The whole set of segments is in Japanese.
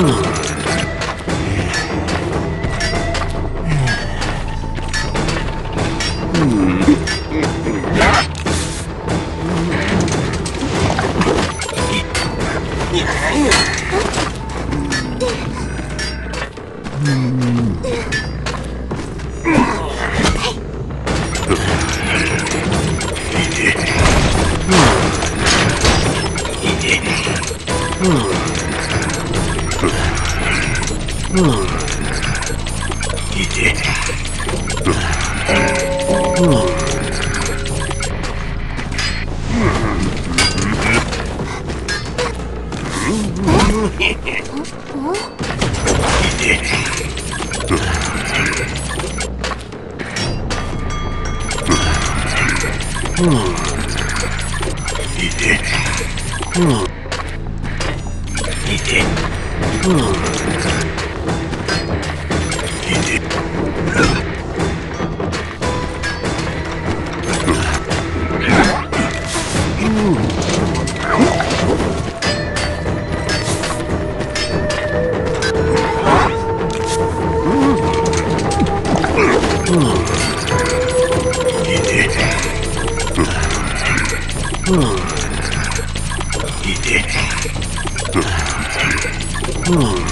Journal. Hmm. Hmm.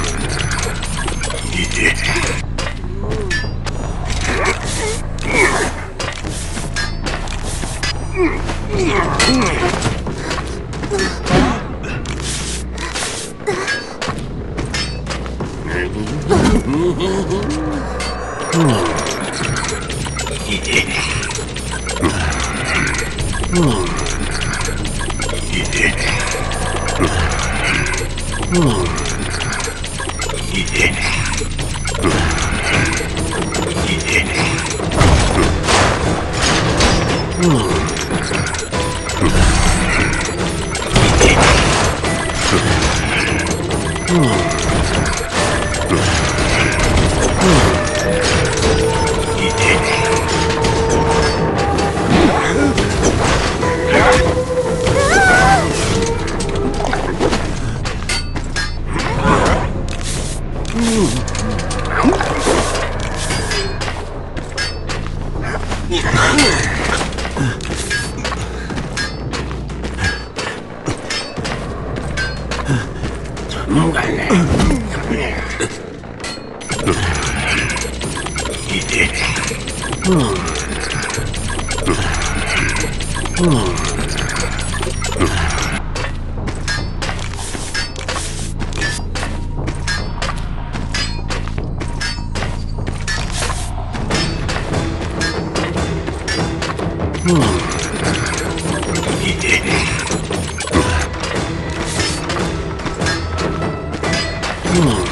Hmm.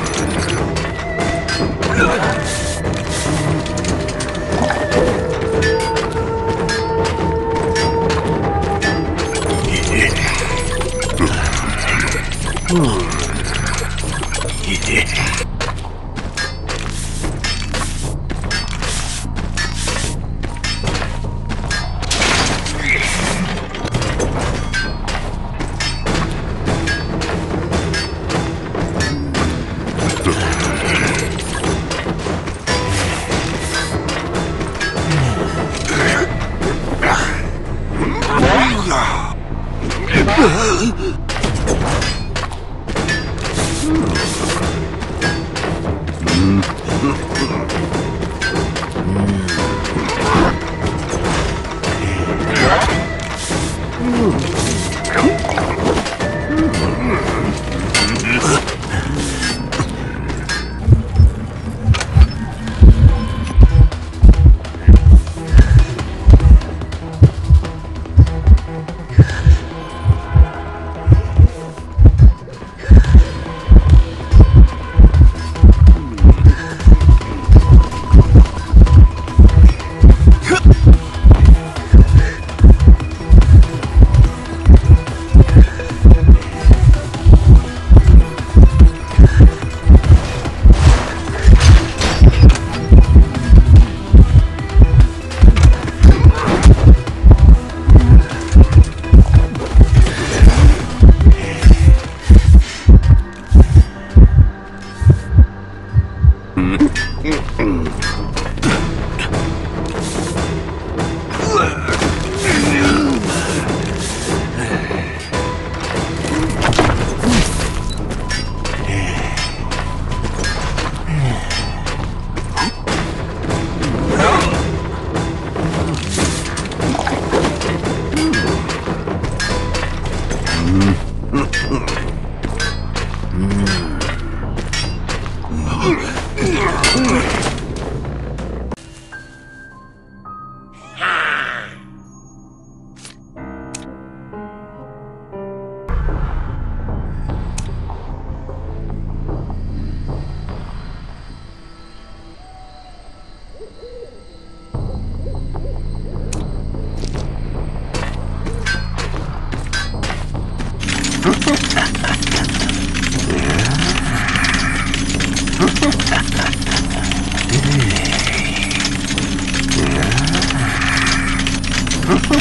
Ha ha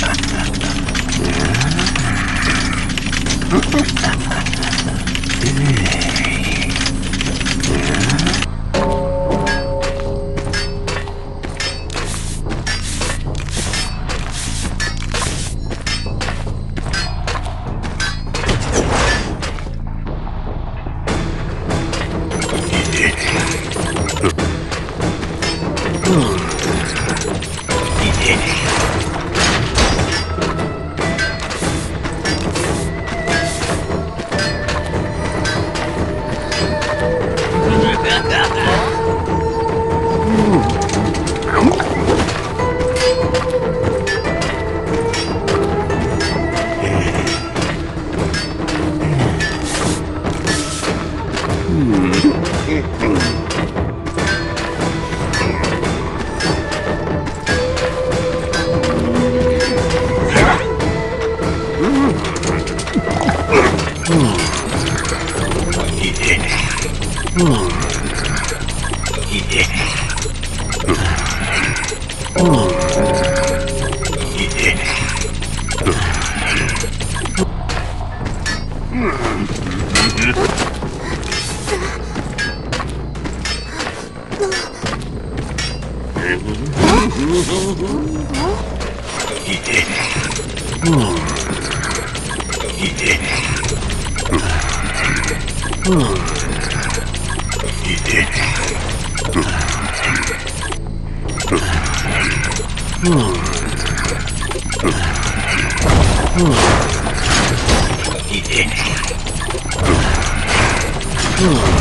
ha! え え Hmm.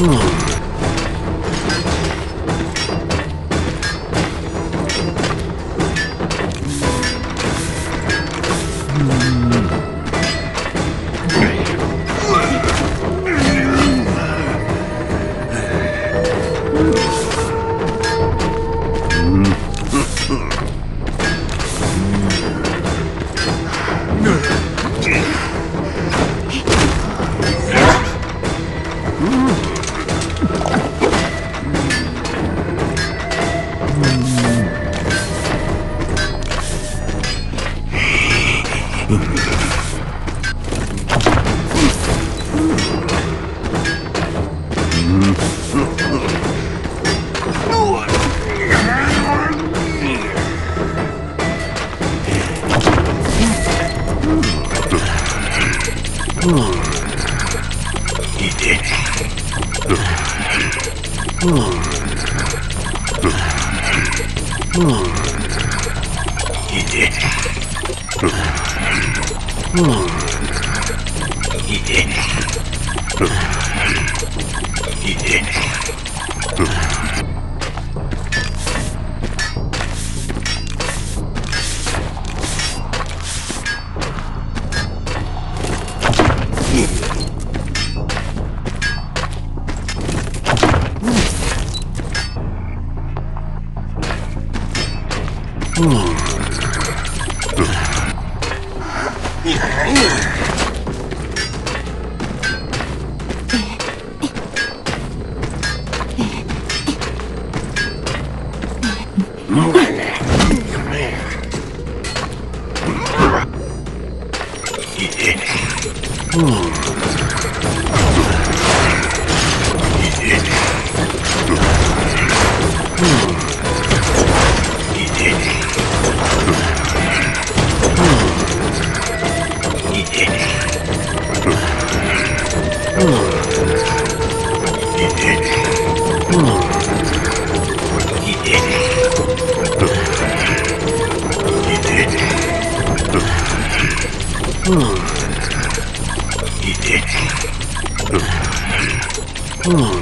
Hmm. Hmm. Hmm. Ooh.